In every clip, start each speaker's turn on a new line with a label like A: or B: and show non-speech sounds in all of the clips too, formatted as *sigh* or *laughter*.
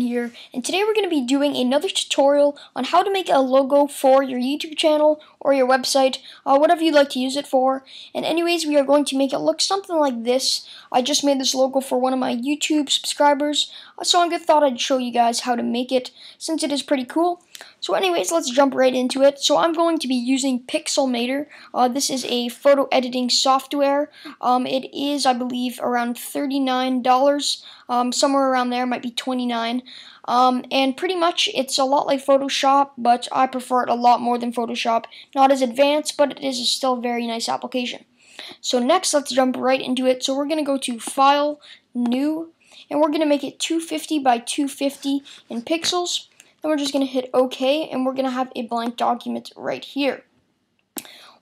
A: here and today we're going to be doing another tutorial on how to make a logo for your YouTube channel or your website, uh, whatever you'd like to use it for. And anyways, we are going to make it look something like this. I just made this logo for one of my YouTube subscribers, uh, so I thought I'd show you guys how to make it since it is pretty cool. So anyways, let's jump right into it. So I'm going to be using Pixelmator. Uh, this is a photo editing software. Um, it is, I believe, around $39, um, somewhere around there, might be 29 um, and pretty much it's a lot like Photoshop, but I prefer it a lot more than Photoshop. Not as advanced, but it is still a very nice application. So next, let's jump right into it. So we're going to go to File, New, and we're going to make it 250 by 250 in pixels. Then we're just going to hit OK, and we're going to have a blank document right here.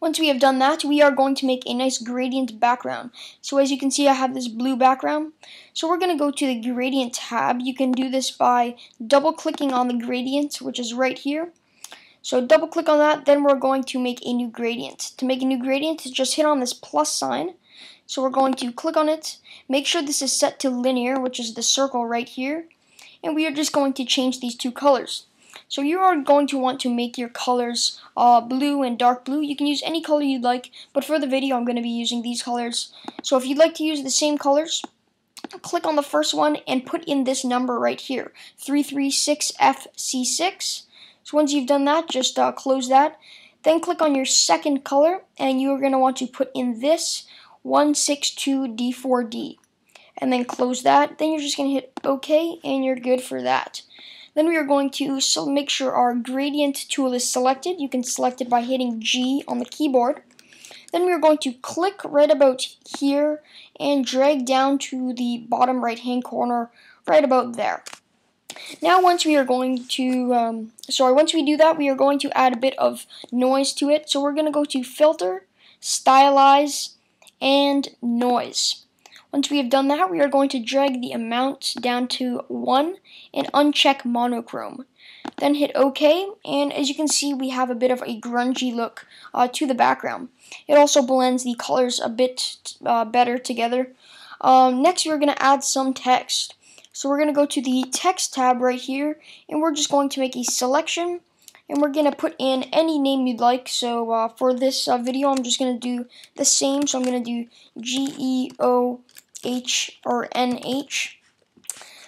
A: Once we have done that, we are going to make a nice gradient background. So as you can see, I have this blue background. So we're going to go to the gradient tab. You can do this by double clicking on the gradient, which is right here. So double click on that, then we're going to make a new gradient. To make a new gradient, just hit on this plus sign. So we're going to click on it. Make sure this is set to linear, which is the circle right here. And we are just going to change these two colors. So you are going to want to make your colors uh, blue and dark blue. You can use any color you'd like, but for the video I'm going to be using these colors. So if you'd like to use the same colors, click on the first one and put in this number right here, 336FC6. So once you've done that, just uh, close that. Then click on your second color, and you are going to want to put in this 162D4D. And then close that. Then you're just going to hit OK, and you're good for that. Then we are going to so make sure our gradient tool is selected. You can select it by hitting G on the keyboard. Then we are going to click right about here and drag down to the bottom right hand corner right about there. Now once we are going to, um, sorry, once we do that, we are going to add a bit of noise to it. So we're going to go to Filter, Stylize, and Noise. Once we have done that, we are going to drag the amount down to 1 and uncheck monochrome. Then hit OK, and as you can see, we have a bit of a grungy look uh, to the background. It also blends the colors a bit uh, better together. Um, next, we're going to add some text. So we're going to go to the text tab right here, and we're just going to make a selection, and we're going to put in any name you'd like. So uh, for this uh, video, I'm just going to do the same. So I'm going to do G-E-O H or NH.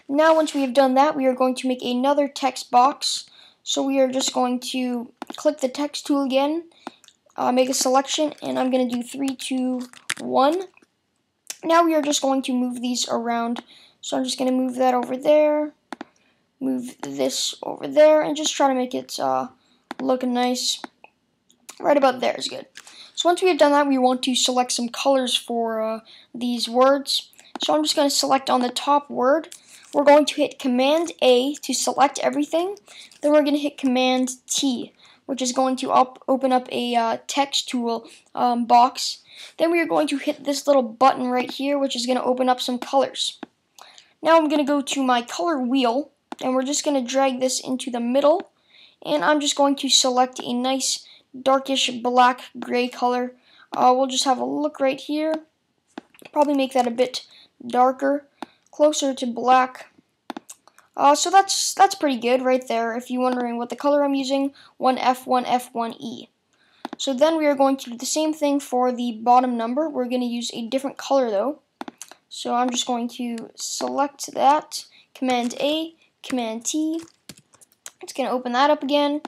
A: Now once we have done that, we are going to make another text box. So we are just going to click the text tool again, uh, make a selection, and I'm going to do 3, 2, 1. Now we are just going to move these around. So I'm just going to move that over there, move this over there, and just try to make it uh, look nice. Right about there is good. So once we have done that, we want to select some colors for uh, these words. So I'm just going to select on the top word. We're going to hit Command A to select everything. Then we're going to hit Command T, which is going to op open up a uh, text tool um, box. Then we are going to hit this little button right here, which is going to open up some colors. Now I'm going to go to my color wheel, and we're just going to drag this into the middle. And I'm just going to select a nice darkish black gray color. Uh, we'll just have a look right here. Probably make that a bit darker, closer to black. Uh, so that's that's pretty good right there. If you're wondering what the color I'm using, 1F, 1F, 1E. So then we are going to do the same thing for the bottom number. We're going to use a different color though. So I'm just going to select that, Command A, Command T. It's going to open that up again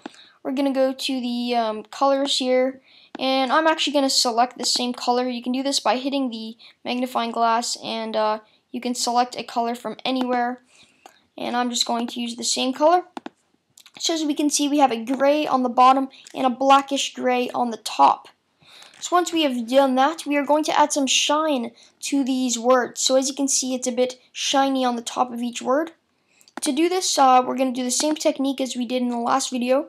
A: we're going to go to the um, colors here, and I'm actually going to select the same color. You can do this by hitting the magnifying glass, and uh, you can select a color from anywhere. And I'm just going to use the same color. So as we can see, we have a gray on the bottom and a blackish gray on the top. So once we have done that, we are going to add some shine to these words. So as you can see, it's a bit shiny on the top of each word. To do this, uh, we're going to do the same technique as we did in the last video.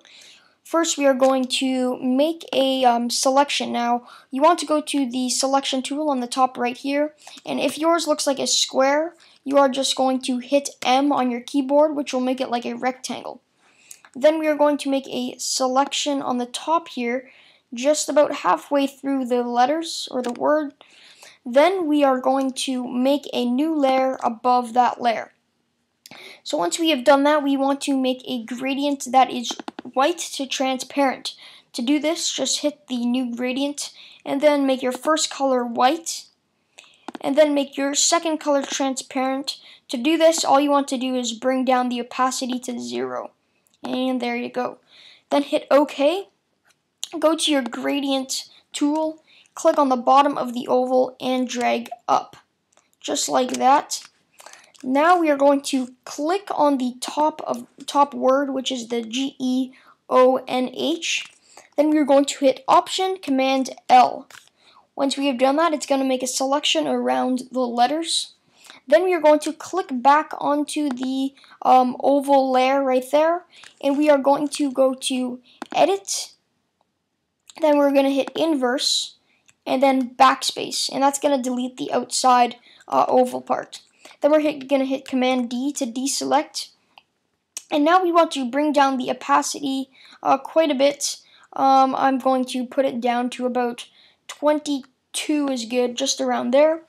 A: First, we are going to make a um, selection. Now, you want to go to the selection tool on the top right here, and if yours looks like a square, you are just going to hit M on your keyboard, which will make it like a rectangle. Then we are going to make a selection on the top here, just about halfway through the letters or the word. Then we are going to make a new layer above that layer. So once we have done that, we want to make a gradient that is white to transparent. To do this, just hit the new gradient and then make your first color white and then make your second color transparent. To do this, all you want to do is bring down the opacity to zero. And there you go. Then hit OK. Go to your gradient tool, click on the bottom of the oval, and drag up. Just like that. Now we are going to click on the top of top word, which is the G E O N H. Then we are going to hit Option Command L. Once we have done that, it's going to make a selection around the letters. Then we are going to click back onto the um, oval layer right there, and we are going to go to Edit. Then we're going to hit Inverse, and then Backspace, and that's going to delete the outside uh, oval part. Then we're going to hit Command D to deselect. And now we want to bring down the opacity uh, quite a bit. Um, I'm going to put it down to about 22 is good, just around there.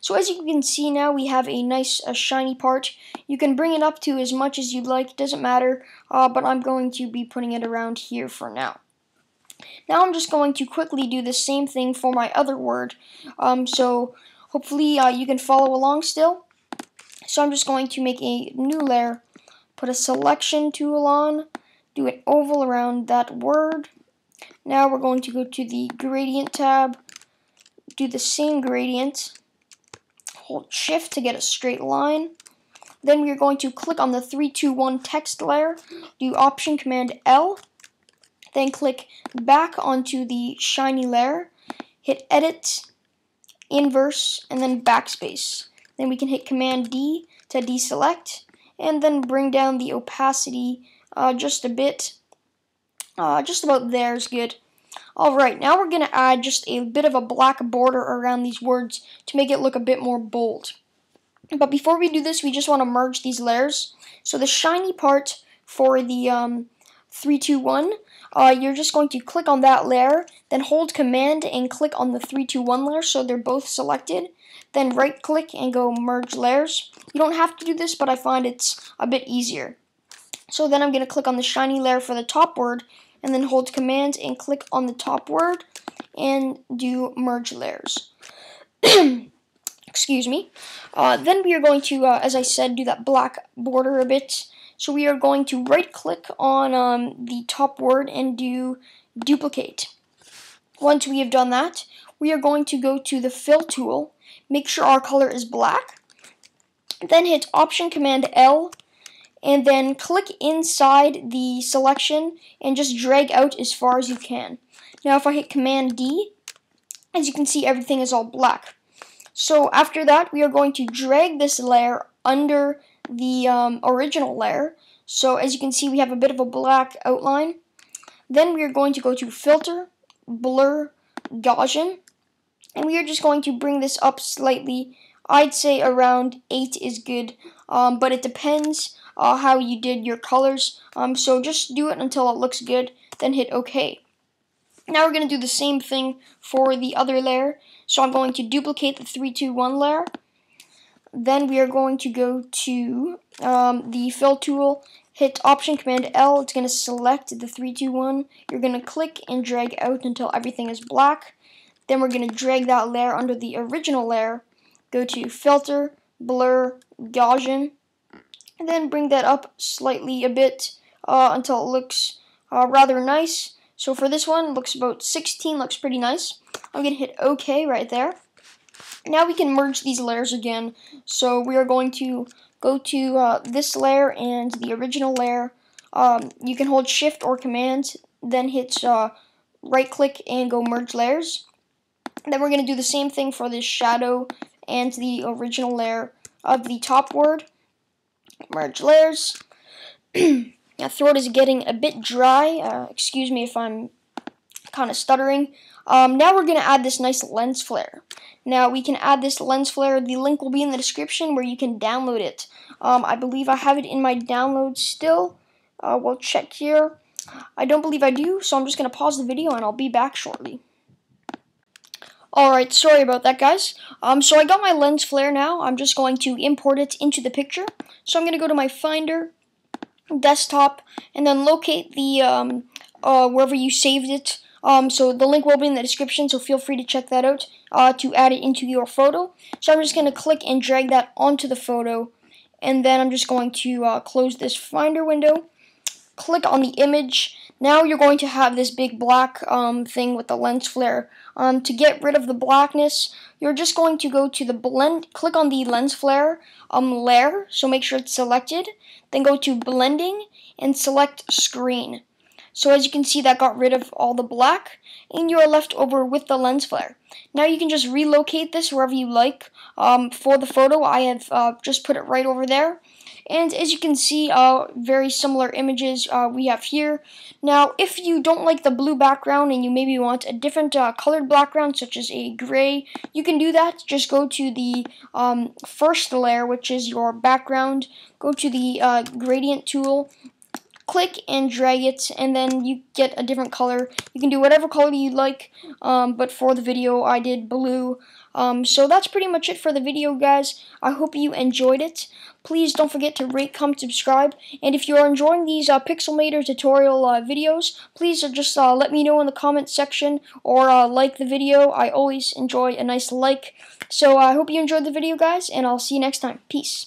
A: So as you can see now, we have a nice shiny part. You can bring it up to as much as you'd like, it doesn't matter, uh, but I'm going to be putting it around here for now. Now I'm just going to quickly do the same thing for my other word, um, so hopefully uh, you can follow along still. So I'm just going to make a new layer, put a selection tool on, do an oval around that word, now we're going to go to the gradient tab, do the same gradient, hold shift to get a straight line. Then we're going to click on the 321 text layer, do option command L, then click back onto the shiny layer, hit edit, inverse, and then backspace. Then we can hit command D to deselect, and then bring down the opacity uh, just a bit uh, just about there is good. Alright, now we're going to add just a bit of a black border around these words to make it look a bit more bold. But before we do this, we just want to merge these layers. So the shiny part for the um, 321, uh, you're just going to click on that layer, then hold command and click on the 321 layer so they're both selected. Then right click and go merge layers. You don't have to do this, but I find it's a bit easier. So then I'm going to click on the shiny layer for the top word and then hold command and click on the top word and do merge layers. *clears throat* Excuse me. Uh, then we are going to, uh, as I said, do that black border a bit. So we are going to right click on um, the top word and do duplicate. Once we have done that, we are going to go to the fill tool, make sure our color is black, then hit option command L and then click inside the selection and just drag out as far as you can. Now if I hit Command D, as you can see everything is all black. So after that we are going to drag this layer under the um, original layer. So as you can see we have a bit of a black outline. Then we are going to go to Filter, Blur, Gaussian, and we are just going to bring this up slightly. I'd say around 8 is good, um, but it depends uh, how you did your colors. Um, so just do it until it looks good, then hit OK. Now we're going to do the same thing for the other layer. So I'm going to duplicate the 321 layer. Then we are going to go to um, the fill tool, hit Option Command L. It's going to select the 321. You're going to click and drag out until everything is black. Then we're going to drag that layer under the original layer. Go to Filter, Blur, Gaussian, and then bring that up slightly a bit uh, until it looks uh, rather nice. So for this one, looks about 16, looks pretty nice. I'm going to hit OK right there. Now we can merge these layers again. So we are going to go to uh, this layer and the original layer. Um, you can hold Shift or Command, then hit uh, right click and go merge layers. Then we're going to do the same thing for this shadow and the original layer of the top word merge layers. *clears throat* My throat is getting a bit dry. Uh, excuse me if I'm kind of stuttering. Um, now we're going to add this nice lens flare. Now we can add this lens flare. The link will be in the description where you can download it. Um, I believe I have it in my downloads still. Uh, we'll check here. I don't believe I do, so I'm just going to pause the video and I'll be back shortly. Alright, sorry about that guys. Um, so I got my lens flare now. I'm just going to import it into the picture. So I'm going to go to my Finder, desktop, and then locate the um, uh, wherever you saved it. Um, so the link will be in the description, so feel free to check that out uh, to add it into your photo. So I'm just going to click and drag that onto the photo, and then I'm just going to uh, close this Finder window, click on the image. Now you're going to have this big black um, thing with the lens flare. Um, to get rid of the blackness, you're just going to go to the blend, click on the lens flare um, layer, so make sure it's selected. Then go to blending and select screen. So as you can see, that got rid of all the black, and you are left over with the lens flare. Now you can just relocate this wherever you like. Um, for the photo, I have uh, just put it right over there. And as you can see, uh, very similar images uh, we have here. Now, if you don't like the blue background and you maybe want a different uh, colored background, such as a gray, you can do that. Just go to the um, first layer, which is your background. Go to the uh, gradient tool click and drag it and then you get a different color. You can do whatever color you like, um, but for the video I did blue. Um, so that's pretty much it for the video guys. I hope you enjoyed it. Please don't forget to rate, comment, subscribe, and if you are enjoying these uh, Pixelmator tutorial uh, videos, please uh, just uh, let me know in the comment section or uh, like the video. I always enjoy a nice like. So I hope you enjoyed the video guys, and I'll see you next time. Peace.